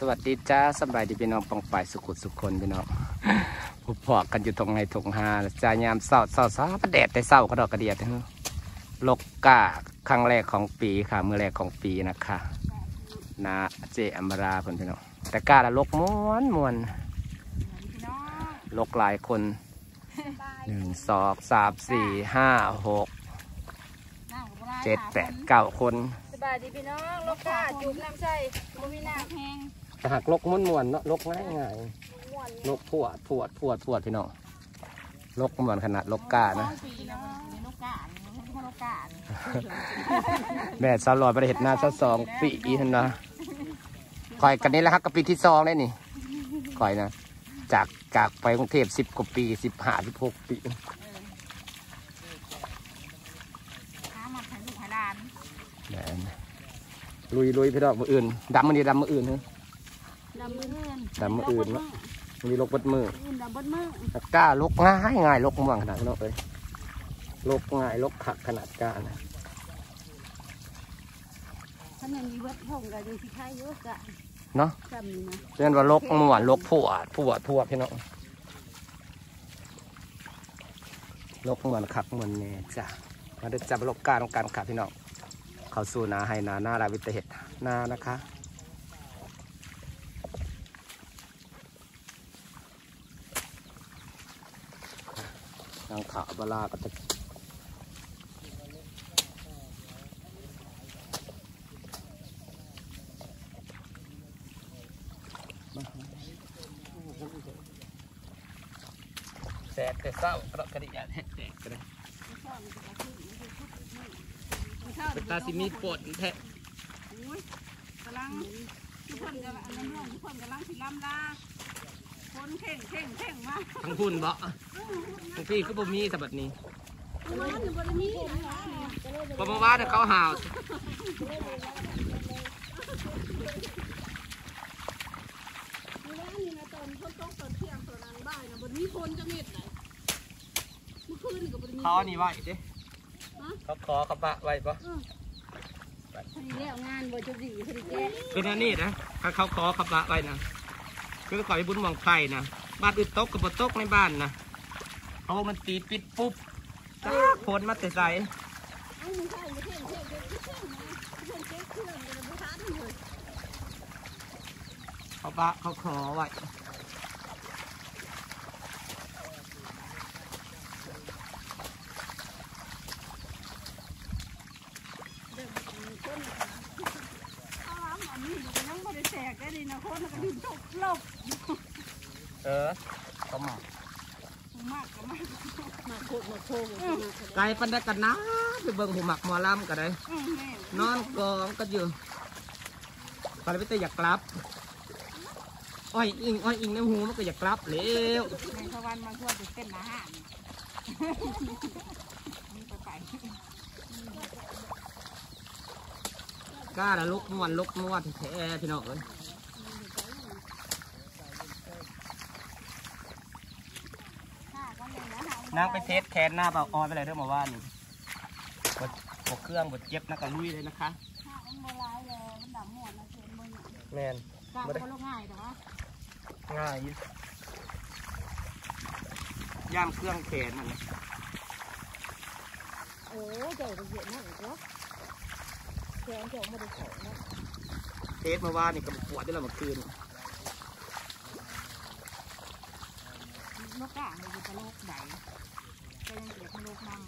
สวัสดีจ้าสบายดีพี่น้องปองปายสุขุดสุขคนพี่น้องผู้พอกกันอยู่ตรงในทงหาจ่ายามเศร้าเศร้าซาแดดแต่เศร้ากระดอกกระเดียดเด้ลกกาครั้งแรกของปีค่ะมือแรกของปีนะคะนาเจอัมราเพิ่นพี่น้องแต่กล้าละลกม้วนม้วนลกหลายคนหนึ่งสองสามสี่ห้าหกเจ็ดแปดเก้าคนสบายดีพี่น้องลูกาจุ่มน้ำใส่บ่มีน้ำแห้ง หักลกม้วนม้วนๆเนาะลกง่ายง่ายๆลกพวดพวดพวดพวดพี่น้องลกม้วนขนาดลกกานะปีแล้วในลูกกาดในลูกกาดแม่สาวหลอดประเห็ดหน้าซะสองปีทันนะคอยกันนี้แหล้วครับกับปีที่สองได้นี่คอยนะจากจากไปกรุงเทพสิบกว่าปีสิบห้าสิบหกปีค้ามาถ่ายรูปถ่ายร้านแม่นลุยลุยพี่ดอกมืออื่นดำมันนี่ดำมืออื่นเนอะ ดำมืออื่นดำมืออื่นเนอะมันนี่ลกบดมืออื่นดำบดมือแล้วกล้าลกง่ายง่ายลกม่วงขนาดนั้นเลยลกง่ายลกขักขนาดกล้านะถ้ามันมีวัดพงก็ยังสิขายเยอะกะเนาะจำนี่นะเรียนว่าลกม่วนลกพวดพวดพวดพี่น้องลกม่วนขักม่วนแน่จ้ะมาเด็กจับลกกล้าต้องการขับพี่น้อง เข้าสู่นาให้นาหน้าราวิตเห็ดนานะคะ นางขาวบลาก็จะแสบแต่เศร้ากระกระดิยาแทะแตกก็ได้เป็นตาสิมีปวดแทะอุ้ยกำลังทุกคนกำลังอันน้ำลงทุกคนกำลังสิล้ำลา คนเข่งเข่งเข่งมาทั้งพุ่นบ่ทั้งพี่ก็บ่มีแต่แบบนี้มันอยู่บนนี้นะบ่มาว่าแต่เขาหาวร้านนี่นะตอนคนต้องตอนเที่ยงตอนนั้นบ่ายนะบนนี้คนจะเม็ดไหนเมื่อคืนนี่กับบนนี้เขานี่ไว้เด้เขาขอเขาปะไว้ปะพอดีแล้วงานบ่จะดีพอดีแก้คือนั่นนี่นะถ้าเขาขอเขาปะไว้นะ คือขอให้บุญหวังไข่นะบ้านอื่นตกกับบตกในบ้านนะเพราะว่ามันตีปิดปุ๊บจ้าคนมาแต่ใส่เขามือใส่มือเข่งเข่งเข่งเข่งนะเข่งเข่งเครื่องกันบุทันเลยเขาปะเขาขอไว้ ข้าวอันนี้มันยังไม่ได้แตกได้ดีนะคนมันก็ดิ้นตกลบ เออเขามา มากก็มากมากโคตรมากโคตร ไก่ปันได้กันนะไปเบิ่งหูหมักหมอลำกันเลยอืมแม่นอนกองกันอยู่พอเราไปแต่อยากกลับอ้อยอิงอ้อยอิงในหูมันก็อยากกลับเร็วในสวรรค์มาทั่วจะเป็นอาหารนี่ไปไปกล้าละลุกม้วนลุกม้วนแท้ๆพี่น้องเอ้ย ข้าก็เลย นะฮะนางไปเทสแคนหน้าเบาออยไปเลยเรื่องมาว่านี่บดบดเครื่องบดเย็บนักกะลุยเลยนะคะข้ามันโบราณเลยมันดำหมดนะเชิญมึงแมนกล้าก็ลงง่ายแต่ว่าง่ายอยู่ย่ามเครื่องแขนมันน่ะโอ้เจ้าจะเยอะมากอีกแล้วแขนเจ้าไม่ได้ใส่นะเทสมาว่านี่ก็ปวดได้แล้วเมื่อคืนนกกามันจะโรคใดก็ยังเกิดโรคมั่งดำกับโรคนั่ นโรคมัน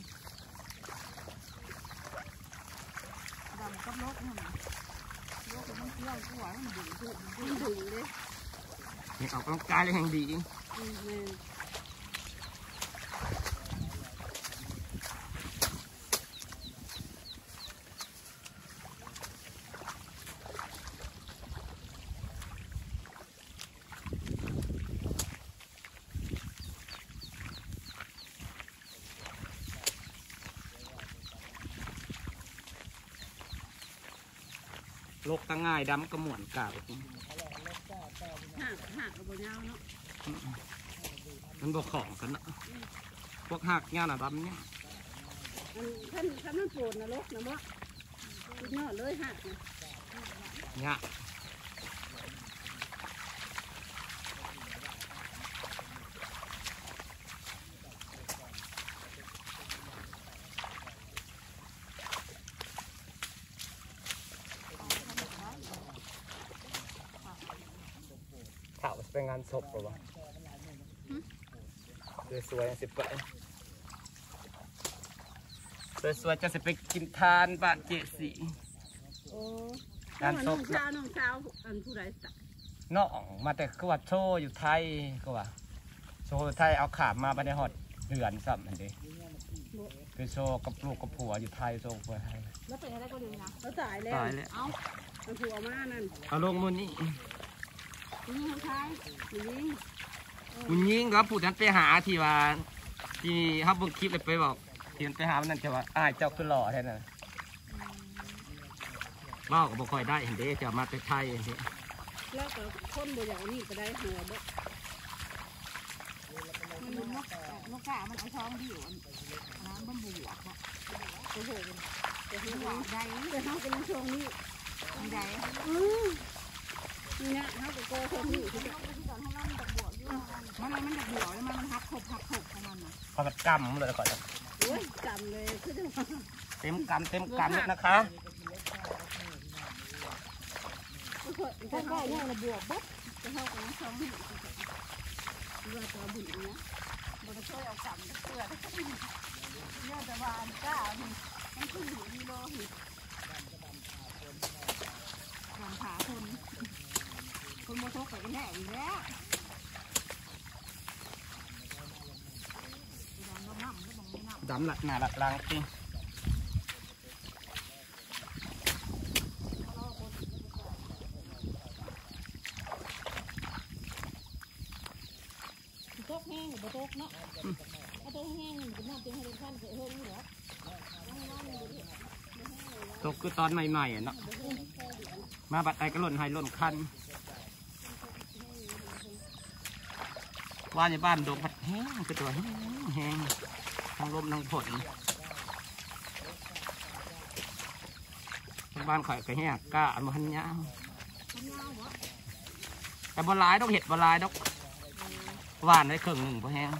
เที่ยวกว่ามันดึงดึงดึงดึงเลยนี่ออกกำลังกายเลยแห่งดีอืมเลยโลกตั้งง่ายดำกระหมวนกาบหักหักกับบนยาวเนาะมันบอกของกันนะพวกหักย่าหนาดำเนี่ยอันท่านท่านมันโปรดนะลูกนะบ่กินเนาะเลยหักนะเนี่ย ไปงานศพหรอวะสวยๆสิไปสวยๆจะสิไปกินทานบ้านเจสีโอ้งานศน้อพงเช้าน้องเช้าอันผู้ใดสักน้องมาแต่คือว่าโชว์อยู่ไทยก็ว่าโชว์อยู่ไทยเอาขามมาไปในฮอดเดือนซ้ำอันเดีคือโชว์กับลูกกับผัวอยู่ไทยโชว์ผัวไทยแล้วเป็นอะไรก็ดีนะแล้วตายแล้วตายแล้วเอ้ามันผัวมานั่นเอาลงมือนี่ นี่คนไทยนี่คุณยิงก็พูดนั้นไปหาที่ว่าที่เขาเบิ่งคลิปเลยไปบอกที่มันไปหามันนั่นจะว่าอ้ายเจ้าคือหล่อแท้น่ะเว้าก็บ่ค่อยได้เห็นเด้จะมาแต่ไทยเห็นเด้แล้วก็คนบ่อย่างนี้ก็ได้หัวบ่มันนกนกกามันเอาท้องที่อยู่น้ำมันบวกบ่โอ้โหแต่หัวได้แต่เขาเป็นช่วงนี้ได้อือ นี่นะเขาก็โกช่วงนี้ที่มันมันจะบวแล้วมันมันหักขบหักขบของมันนะพอมันกำเลยก่อนโอ้ยจำเลยคือจะว่าเต็มกำเต็มกำเลยนะคะถ้าได้เนี่ยเระบวกปุ๊บจะเข้าไปช่องหนี้ว่าจะบุญเนี้ยมันจะช่วยเอากำเสื้อเนี่ยแต่ว่าอันก้ามันมันขึ้นอยู่ที่โลหิตการขาคน คนโมโตกไปกันแน่อีกแล้วดำหลักหนาหลักลังจริงตกแห้งบ่ตกเนาะถ้าตกแห้งมันน้ำเป็นให้เป็นขั้นเกิดเฮิงนี่เหรอตกคือตอนใหม่ๆอะเนาะมาบัดไอก็หล่นไฮหล่นคัน ว่าในบ้านโดงพัดแห้งคือตัวแห้งแห้งทั้งลมทั้งฝนบ้านข่อยก็แห้งก้าอันมันยาวแต่บหลายดอกเห็ดบลายดอกหวานได้ครึ่งหนึ่งพอแห้ง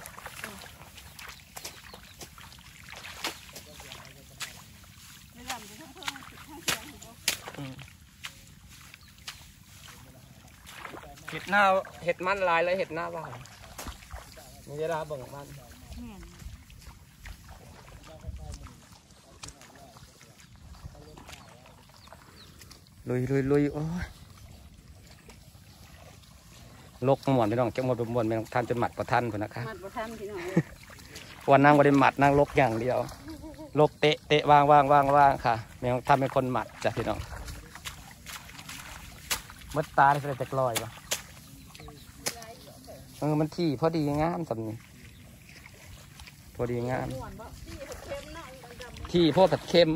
เห็ดหน้าเห็ดมันลายเลยเห็ดหน้าบ้าน มีเวลาเบิ่งมันแม่นลุยลุยลุยโอ้ยลกหมวนไม่ต้องจังหมดไปหมวนไม่ต้องท่านจนหมัดประท่านคนนะคะมัดบ่ทันพี่น้องวันนั่งบริหมัดนั่งลกอย่างเดียว ลกเตะเตะวางวางวางวางค่ะไม่ต้องทำเป็นคนหมัดจ้ะพี่น้องมัดตาได้เลยจะกลอยปะ เออมันที่พอดีงามสำนี้พอดีงามม่วนบ่ที่เค็มเนาะดำที่พวกผัดเค็ม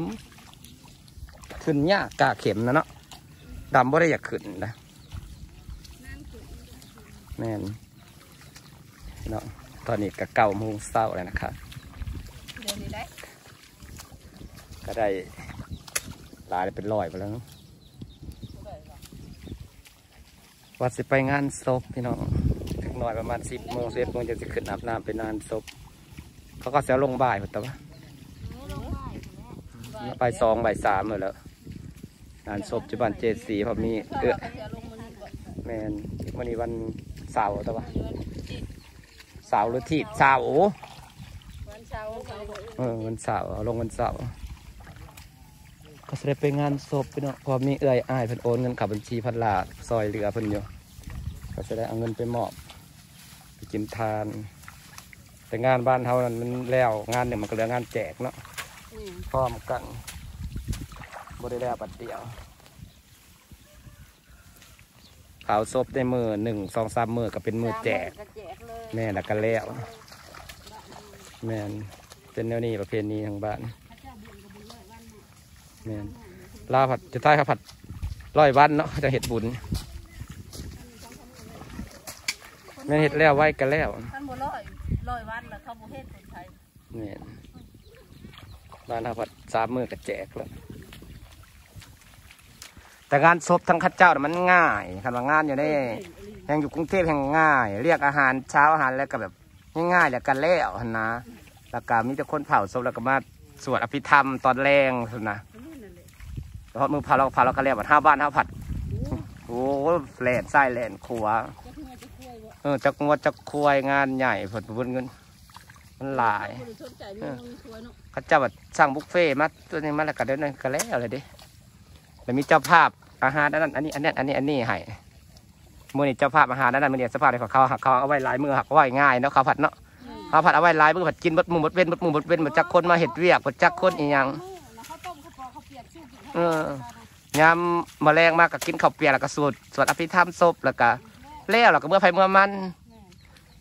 ขึ้นยากกาเข็มนะเนาะดำบ่ได้อยากขึ้นนะนั่นคือแม่นเนาะตอนนี้ก็เก้าโมงเช้าแล้วนะครับเดี๋ยวนี้ได้ก็ได้หลายเป็นร้อยไปแล้วเนาะวัดสิไปงานศพพี่น้องอีกห น่อยประมาณสิบโมงสิบโมงจะสิขึ้นอาบน้ำไปงานศพเขาก็เสียลงบ่ายหมดแต่ว่าไปสองบ่ายสามเลยแล้วงานศพจุบันเจดสีพอมีเอื้อจะลงมันก่อนแมนวันนี้วันเสาร์แต่ว่าเสาร์หรือที่เสาร์วันเช้าเขาเออวันเสาร์เอาลงวันเสาร์ก็จะได้ไปงานศพพี่เนาะพอมีเอื้อยอ้ายเพิ่นโอนเงินเขับบัญชีพันลาซอยเหลือเพิ่นอยู่ก็จะได้เอาเงินไปมอบไป กินทาน แต่งานบ้านเฮานั้นมันแล้วงานเนี่ยมันก็เหลืองานแจกเนาะอืมพร้อมกันบ่ได้แล้วบัดเดียวเผาศพได้มือหนึ่งสองสามมือก็เป็นมือแจกก็แจกเลยแม่น่ะก็แล้วแม่นเป็นแนวนี้ประเพณีทางบ้านแม่นลาผัดจะใต้ข้าวผัดร้อยวันเนาะเขาจะเห็ดบุญ แม่นเห็ดแล้วไว้กันแล้วท่านบ่ร้อยร้อยวันแล้วเขาบ่เฮ็ดคนไทยแม่นบ้านข้าวผัดสามมือก็แจกแล้วแต่งานศพทั้งข้าเจ้าน่ะมันง่ายคันว่างานอยู่ในแห่งอยู่กรุงเทพแห่งง่าย เรียกอาหารเช้าอาหารแล้วก็แบบง่ายๆแล้วกันแล้วหั่นนะแล้วก็มีแต่คนเผาศพแล้วก็มาสวดอภิธรรมตอนแรงสุดนะนี่นั่นแหละเพราะมือเผาเราก็เผาเราก็แล้วบัดห้าบ้านห้าผัดโอ้โหแหลนไส้แหลนขัว เออจักงวดจักควายงานใหญ่ผลบุญเงินมันหลายบ่ได้สนใจมีน้องมีสวยเนาะเขาเจ้าแบบสั่งบุฟเฟ่ต์มาตัวนี้มาแล้วก็เดี๋ยวนั้นก็แล้วเลยเดิแล้วมีเจ้าภาพอาหารอันนั้นอันนี้อันนี้อันนี้อันนี้ให้มื่อนี้เจ้าภาพอาหารอันนั้นมันเนี่ยสภาพของเขาหักเขาเอาไว้หลายมือหักเอาไว้ง่ายเนาะเขาวผัดเนาะเขาวผัดเอาไว้หลายมือผัดกินบดมือบดเว้นบดมือบดเว้นบดจักคนมาเห็ดเวียกบดจักคนอีหยังแล้วข้าวต้มข้าวปอข้าวเปียกชื่อกินเออยามแมลงมากก็กินข้าวเปียกแล้วก็สวดสวดอภิธรรมศพแล้วก็ แล้วแล้วก็เมื่อไฟเมื่อมัน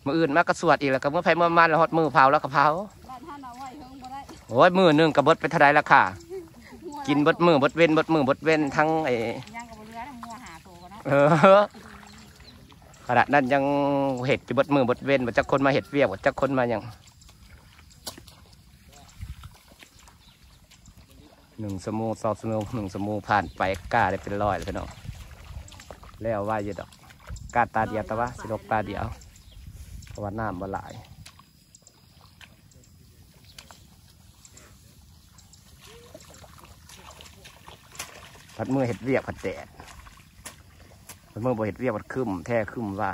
มืออื่นมากก็สวดอีกแล้วก็เมื่อไฟเมื่อมันแล้วหดมือเผาแล้วก็เผาบ้านท่านเอาไว้เฮิงบ่ได้โอ้ยมือหนึ่งกับบดไปเท่าไรละค่ะกินบดมือบดเว้นบดมือบดเว้นทั้งไอ้ยังกับบ่เรือนะมัวหาตัวกันเนาะเออขณะนั้นยังเห็ดอยู่บดมือบดเว้นบดจักคนมาเห็ดเวียกบดจักคนมาอย่างหนึ่งสมูสองสมูหนึ่งสมูผ่านไปกล้าได้เป็นร้อยเลยพี่น้องแล้วว่าอยู่ดอก กล้าตาเดียวแต่ว่าสิลกตาเดียวเพราะว่าน้ำบ่หลายผัดมือเห็ดเวียกผัดแดดผัดมือบ่เห็ดเวียกผัดคึมแท้คึมว่า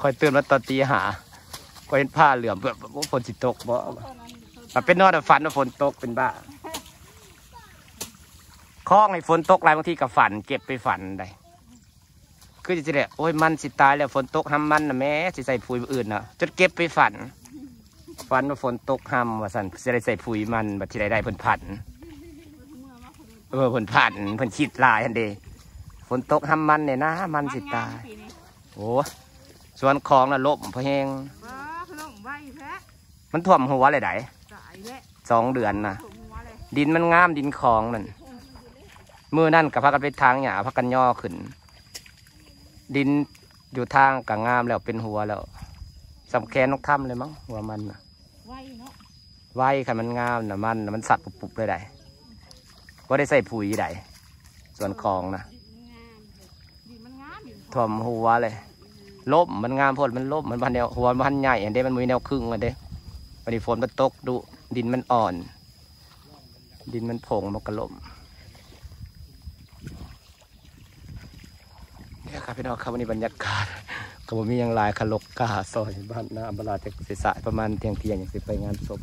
คอยเตือนว่าตอนตีหาก็เห็นผ้าเหลือมแบบว่าฝนสิตกบ่ มันเป็นนอนฝันว่าฝนตกเป็นบ้าคล้องให้ฝนตกหลายบางทีกับฝัน เก็บไปฝันได้คือจะได้โอ้ยมันสิตายแล้วฝนตกห้ำมันนะแม่สิใส่ปุ๋ยอื่นนะจนเก็บไปฝัน ฝันว่าฝนตกห้ำว่าสันสิได้ใส่ปุ๋ยมันบัดที่ได้ได้เพิ่นผันเออเพิ่นผันเพิ่นคิดหลายอันเดฝนตกห้ำมันเนี่ยนะมันสิตายปีนี้โอ้ส่วนของน่ะล่มเพราะแหงว้าขนมไว้แท้มันท่วมหัวเลยไดตายแล้ว สองเดือนนะถุงหัวเลยดินมันงามดินคลองนั่นมือนั่นกับพักกันไปทางหยาพักกันย่อขึ้น ดินอยู่ทางกับงามแล้วเป็นหัวแล้วสำแคนนกถ้ำเลยมั้งหัวมันน่ะไว้เนาะไว้คันมันงามนะมันน่ะมันสัตว์ปุบๆเลยได้ว่าได้ใส่ปุ๋ยได้ส่วนคลองนะดินมันงามดินท่วมหัวเลยล่มมันงามโพดมันล่มมันพันแนวหัวมันพันใหญ่อันเด้มันมีแนวครึ่งอันเด้วันนี้ฝนมันตกดุ ดินมันอ่อน ดินมันผงมันก็ล่มเนี่ยครับพี่น้องครับวันนี้บรรยากาศก็บ่มีหยังหลายคลกกาซอยบ้านนาบลาจากสิสายประมาณเที่ยงเที่ยงอย่างสิไปงานศพ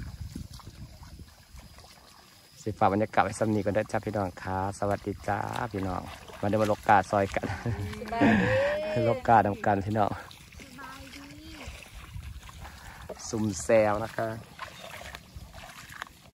สิฝากบรรยากาศไว้สำนีกันได้อจ้าพี่น้องค่ะสวัสดีจ้าพี่น้องมาได้มาลกกาซอยกันลกกาดำกันพี่น้องซุ่มแซวนะคะ